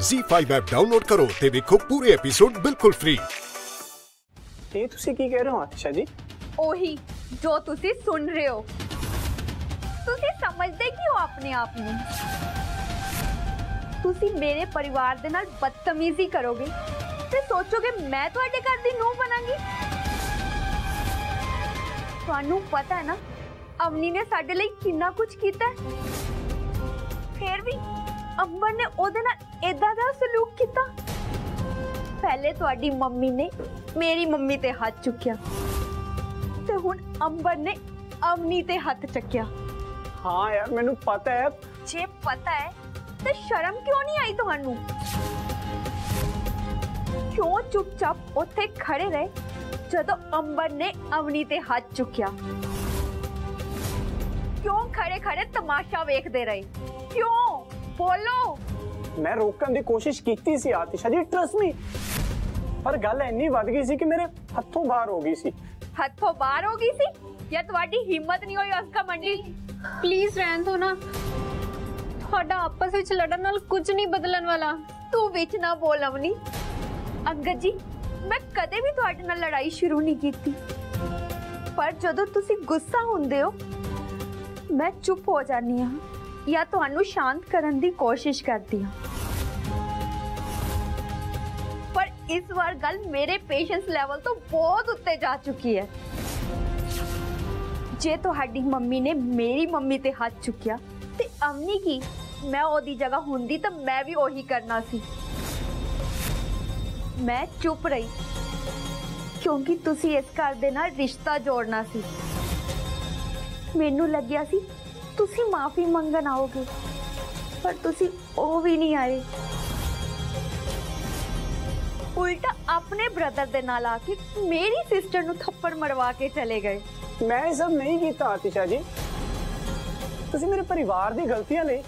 Z5 app download ਕਰੋ ਤੇ ਵੇਖੋ ਪੂਰੇ ਐਪੀਸੋਡ ਬਿਲਕੁਲ ਫ੍ਰੀ ਇਹ ਤੁਸੀਂ ਕੀ ਕਹਿ ਰਹੇ ਹੋ ਆਤਿਸ਼ਾ ਜੀ ਉਹੀ ਜੋ ਤੁਸੀਂ ਸੁਣ ਰਹੇ ਹੋ ਤੁਸੀਂ ਸਮਝਦੇ ਕਿਉਂ ਆਪਣੇ ਆਪ ਨੂੰ ਤੁਸੀਂ ਮੇਰੇ ਪਰਿਵਾਰ ਦੇ ਨਾਲ ਬਦਤਮੀਜ਼ੀ ਕਰੋਗੇ ਤੇ ਸੋਚੋਗੇ ਮੈਂ ਤੁਹਾਡੇ ਘਰ ਦੀ ਨੂੰਹ ਬਣਾਂਗੀ ਤੁਹਾਨੂੰ ਪਤਾ ਹੈ ਨਾ ਅਵਨੀ ਨੇ ਸਾਡੇ ਲਈ ਕਿੰਨਾ ਕੁਝ ਕੀਤਾ ਹੈ ਫਿਰ ਵੀ ਅੰਬਰ ਨੇ ਉਹਦੇ ਨਾਲ ਇਦਾਂ ਦਾ ਸਲੂਕ ਕੀਤਾ ਪਹਿਲੇ ਤੁਹਾਡੀ ਮੰਮੀ ਨੇ ਮੇਰੀ ਮੰਮੀ ਤੇ ਹੱਥ ਚੁੱਕਿਆ ਤੇ ਹੁਣ ਅੰਬਰ ਨੇ ਅਵਨੀ ਤੇ ਹੱਥ ਚੱਕਿਆ ਹਾਂ ਯਾਰ ਮੈਨੂੰ ਪਤਾ ਹੈ ਜੇ ਪਤਾ ਹੈ ਤੇ ਸ਼ਰਮ ਕਿਉਂ ਨਹੀਂ ਆਈ ਤੁਹਾਨੂੰ ਕਿਉਂ ਚੁੱਪਚਾਪ ਉੱਥੇ ਖੜੇ ਰਹੇ ਜਦੋਂ ਅੰਬਰ ਨੇ ਅਵਨੀ ਤੇ ਹੱਥ ਚੁੱਕਿਆ ਕਿਉਂ ਖੜੇ ਖੜੇ ਤਮਾਸ਼ਾ ਵੇਖਦੇ ਰਹੇ ਕਿਉਂ ਬੋਲੋ ਮੈਂ ਰੋਕਣ ਦੀ ਕੋਸ਼ਿਸ਼ ਕੀਤੀ ਸੀ ਆਤਿਸ਼ਾ ਜੀ ਟਰਸਟ ਮੀ ਪਰ ਗੱਲ ਇੰਨੀ ਵੱਧ ਗਈ ਸੀ ਕਿ ਮੇਰੇ ਹੱਥੋਂ ਬਾਹਰ ਹੋ ਗਈ ਸੀ ਹੱਥੋਂ ਬਾਹਰ ਹੋ ਗਈ ਸੀ ਜਾਂ ਤੁਹਾਡੀ ਹਿੰਮਤ ਨਹੀਂ ਹੋਈ ਉਸ ਮੰਡੀ ਪਲੀਜ਼ ਰਹਿਣ ਦੋ ਨਾ ਤੁਹਾਡਾ ਆਪਸ ਵਿੱਚ ਲੜਨ ਨਾਲ ਕੁਝ ਨਹੀਂ ਬਦਲਣ ਵਾਲਾ ਤੂੰ ਵਿੱਚ ਨਾ ਬੋਲ ਅਵਨੀ ਅੰਗਦ ਜੀ ਮੈਂ ਕਦੇ ਵੀ ਤੁਹਾਡੇ ਨਾਲ ਲੜਾਈ ਸ਼ੁਰੂ ਨਹੀਂ ਕੀਤੀ ਪਰ ਜਦੋਂ ਤੁਸੀਂ ਗੁੱਸਾ ਹੁੰਦੇ ਹੋ ਮੈਂ ਚੁੱਪ ਹੋ ਜਾਂਦੀ ਹਾਂ ਜਾਂ ਤੁਹਾਨੂੰ ਸ਼ਾਂਤ ਕਰਨ ਦੀ ਕੋਸ਼ਿਸ਼ ਕਰਦੀ ਹਾਂ ਪਰ ਇਸ ਵਾਰ ਗੱਲ ਮੇਰੇ ਪੇਸ਼ੈਂਸ ਲੈਵਲ ਤੋਂ ਬਹੁਤ ਉੱਤੇ ਜਾ ਚੁੱਕੀ ਹੈ ਜੇ ਤੁਹਾਡੀ ਮੰਮੀ ਨੇ ਮੇਰੀ ਮੰਮੀ ਤੇ ਹੱਥ ਚੁੱਕਿਆ ਤੇ ਅਮਨੀ ਕੀ ਮੈਂ ਉਹਦੀ ਜਗ੍ਹਾ ਹੁੰਦੀ ਤਾਂ ਮੈਂ ਵੀ ਉਹੀ ਕਰਨਾ ਸੀ ਮੈਂ ਚੁੱਪ ਰਹੀ ਕਿਉਂਕਿ ਤੁਸੀਂ ਇਸ ਘਰ ਦੇ ਨਾਲ ਰਿਸ਼ਤਾ ਜੋੜਨਾ ਸੀ ਮੈਨੂੰ ਲੱਗਿਆ ਸੀ ਤੁਸੀਂ ਮਾਫੀ ਮੰਗਣ ਆਓਗੇ ਪਰ ਤੁਸੀਂ ਉਹ ਵੀ ਨਹੀਂ ਆਏ ਉਲਟਾ ਆਪਣੇ ਬ੍ਰਦਰ ਦੇ ਨਾਲ ਆ ਕੇ ਮੇਰੀ ਸਿਸਟਰ ਨੂੰ ਥੱਪੜ ਮਰਵਾ ਕੇ ਚਲੇ ਗਏ ਮੈਂ ਇਹ ਸਭ ਨਹੀਂ ਕੀਤਾ ਆਤਿਸ਼ਾ ਜੀ ਤੁਸੀਂ ਮੇਰੇ ਪਰਿਵਾਰ ਦੀ ਗਲਤੀਆਂ ਲਈ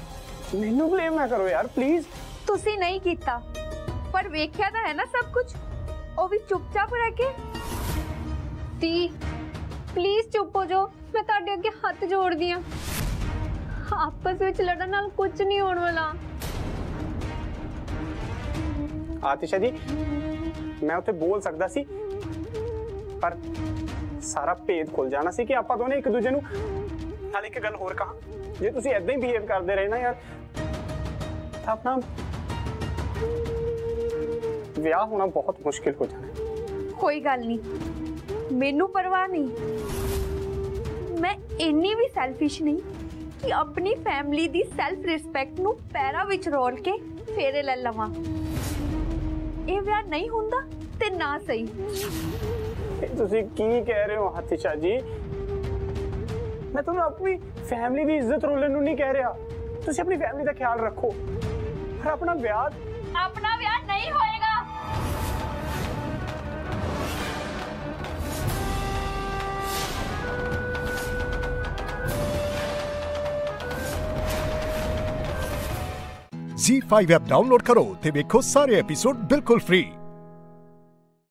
ਮੈਨੂੰ ਬਲੇਮ ਨਾ ਕਰੋ ਯਾਰ ਪਲੀਜ਼ ਤੁਸੀਂ ਨਹੀਂ ਕੀਤਾ ਪਰ ਵੇਖਿਆ ਤਾਂ ਹੈ ਨਾ ਸਭ ਕੁਝ ਉਹ ਵੀ ਚੁੱਪਚਾਪ ਰਹਿ ਕੇ ਤੀ ਪਲੀਜ਼ ਚੁੱਪ ਹੋ ਜਾਓ ਮੈਂ ਤੁਹਾਡੇ ਅੱਗੇ ਹੱਥ ਜੋੜਦੀ ਆ ਆਪਸ ਵਿੱਚ ਲੜਨ ਨਾਲ ਕੁਝ ਨਹੀਂ ਹੋਣ ਵਾਲਾ ਆਤਿਸ਼ਾ ਜੀ ਮੈਂ ਉੱਥੇ ਬੋਲ ਸਕਦਾ ਸੀ ਪਰ ਸਾਰਾ ਭੇਦ ਖੁੱਲ ਜਾਣਾ ਸੀ ਕਿ ਆਪਾਂ ਦੋਨੇ ਇੱਕ ਦੂਜੇ ਨੂੰ ਨਾਲ ਇੱਕ ਗੱਲ ਹੋਰ ਕਹਾਂ ਜੇ ਤੁਸੀਂ ਐਦਾਂ ਹੀ ਬਿਹੇਵ ਕਰਦੇ ਰਹੇ ਨਾ ਯਾਰ ਤਾਂ ਆਪਣਾ ਵਿਆਹ ਹੋਣਾ ਬਹੁਤ ਮੁਸ਼ਕਿਲ ਹੋ ਜਾਣਾ ਹੈ। ਕੋਈ ਗੱਲ ਨਹੀਂ ਮੈਨੂੰ ਪਰਵਾਹ ਨਹੀਂ ਮੈਂ ਇੰਨੀ ਵੀ ਸੈਲਫਿਸ਼ ਨਹੀਂ ਕਿ ਆਪਣੀ ਫੈਮਿਲੀ ਦੀ ਸੈਲਫ ਰਿਸਪੈਕਟ ਨੂੰ ਪੈਰਾਂ ਵਿੱਚ ਰੋਲ ਕੇ ਫੇਰੇ ਲੈ ਲਵਾਂ ਇਹ ਵਿਆਹ ਨਹੀਂ ਹੁੰਦਾ ਤੇ ਨਾ ਸਹੀ ਇਹ ਤੁਸੀਂ ਕੀ ਕਹਿ ਰਹੇ ਹੋ ਹਤਿਸ਼ਾ ਜੀ ਮੈਂ ਤੁਹਾਨੂੰ ਆਪਣੀ ਫੈਮਿਲੀ ਦੀ ਇੱਜ਼ਤ ਰੋਲਣ ਨੂੰ ਨਹੀਂ ਕਹਿ ਰਿਹਾ ਤੁਸੀਂ ਆਪਣੀ ਫੈਮਿਲੀ ਦਾ ਖਿਆਲ ਰੱਖੋ ਪਰ ਆਪਣਾ ਵਿਆਹ ਆਪਣਾ ਵਿਆਹ ਨਹੀਂ ਹੋਏਗਾ Z5 ਐਪ ਡਾਊਨਲੋਡ ਕਰੋ ਤੇ ਵੇਖੋ ਸਾਰੇ ਐਪੀਸੋਡ ਬਿਲਕੁਲ ਫ੍ਰੀ